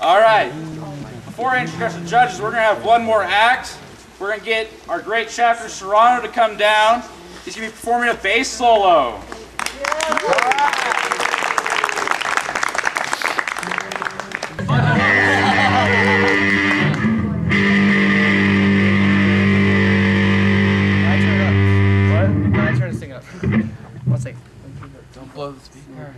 All right. Before I introduce the judges, we're going to have one more act. We're going to get our great chapter Serrano to come down. He's going to be performing a bass solo. Don't blow the speaker.